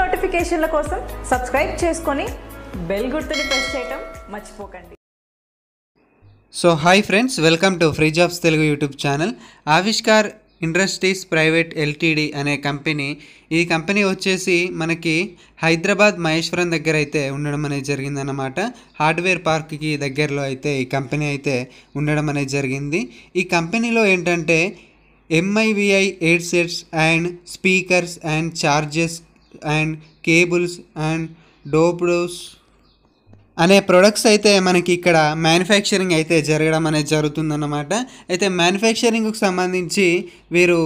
నోటిఫికేషన్ల కోసం సబ్స్క్రైబ్ చేసుకొని బెల్ గుర్తుని ప్రెస్ చేయటం మర్చిపోకండి. So hi friends welcome to free jobs Telugu YouTube channel Avishkar industries private LTD అనే కంపెనీ ఈ కంపెనీ వచ్చేసి మనకి హైదరాబాద్ మహేశ్వరం దగ్గర అయితే ఉండడం అనేది జరిగిందన్నమాట. హార్డ్వేర్ పార్క్కి దగ్గరలో అయితే ఈ కంపెనీ అయితే ఉండడం అనేది జరిగింది. ఈ కంపెనీలో ఏంటంటే MIVI headsets and speakers and chargers and cables and duopods అనే ప్రొడక్ట్స్ అయితే మనకి ఇక్కడ మ్యానుఫ్యాక్చరింగ్ అయితే జరగడం అనేది జరుగుతుందన్నమాట. అయితే మ్యానుఫ్యాక్చరింగ్కి సంబంధించి వీరు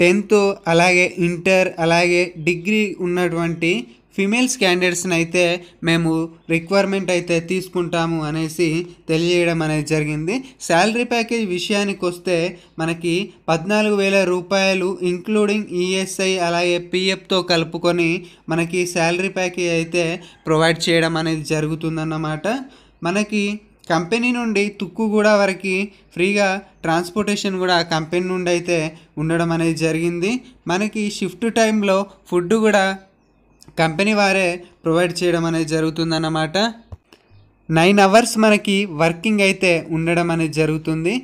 టెన్త్ అలాగే ఇంటర్ అలాగే డిగ్రీ ఉన్నటువంటి ఫిమేల్స్ క్యాండిడేట్స్ని అయితే మేము రిక్వైర్మెంట్ అయితే తీసుకుంటాము అనేసి తెలియజేయడం అనేది జరిగింది. శాలరీ ప్యాకేజ్ విషయానికి వస్తే మనకి పద్నాలుగు వేల రూపాయలు ఇంక్లూడింగ్ ఈఎస్ఐ అలాగే పిఎఫ్తో కలుపుకొని మనకి శాలరీ ప్యాకేజ్ అయితే ప్రొవైడ్ చేయడం అనేది జరుగుతుందన్నమాట. మనకి కంపెనీ నుండి తుక్కుగూడ వరకు ఫ్రీగా ట్రాన్స్పోర్టేషన్ కూడా కంపెనీ నుండి అయితే ఉండడం అనేది జరిగింది. మనకి షిఫ్ట్ టైంలో ఫుడ్ కూడా కంపెనీ వారే ప్రొవైడ్ చేయడం అనేది జరుగుతుందన్నమాట. నైన్ అవర్స్ మనకి వర్కింగ్ అయితే ఉండడం అనేది జరుగుతుంది.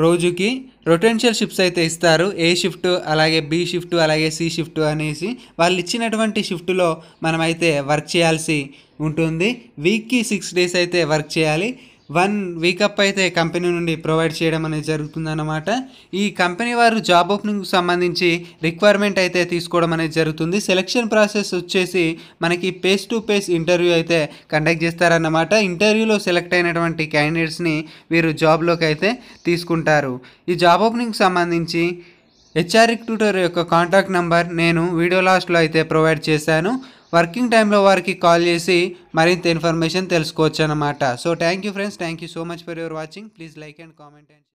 రోజుకి రొటెన్షియల్ షిఫ్ట్స్ అయితే ఇస్తారు. ఏ షిఫ్ట్ అలాగే బి షిఫ్ట్ అలాగే సి షిఫ్ట్ అనేసి వాళ్ళు ఇచ్చినటువంటి షిఫ్ట్లో మనమైతే వర్క్ చేయాల్సి ఉంటుంది. వీక్కి సిక్స్ డేస్ అయితే వర్క్ చేయాలి. వన్ వీకప్ అయితే కంపెనీ నుండి ప్రొవైడ్ చేయడం అనేది జరుగుతుందన్నమాట. ఈ కంపెనీ వారు జాబ్ ఓపెనింగ్కి సంబంధించి రిక్వైర్మెంట్ అయితే తీసుకోవడం అనేది జరుగుతుంది. సెలక్షన్ ప్రాసెస్ వచ్చేసి మనకి పేస్ టు పేస్ ఇంటర్వ్యూ అయితే కండక్ట్ చేస్తారన్నమాట. ఇంటర్వ్యూలో సెలెక్ట్ అయినటువంటి క్యాండిడేట్స్ని వీరు జాబ్లోకి అయితే తీసుకుంటారు. ఈ జాబ్ ఓపెనింగ్కి సంబంధించి హెచ్ఆర్ రిక్రూటర్ యొక్క కాంటాక్ట్ నెంబర్ నేను వీడియో లాస్ట్లో అయితే ప్రొవైడ్ చేశాను. వర్కింగ్ టైంలో వారికి కాల్ చేసి మరింత ఇన్ఫర్మేషన్ తెలుసుకోవచ్చు అనమాట so thank you friends thank you so much for your watching please like and comment and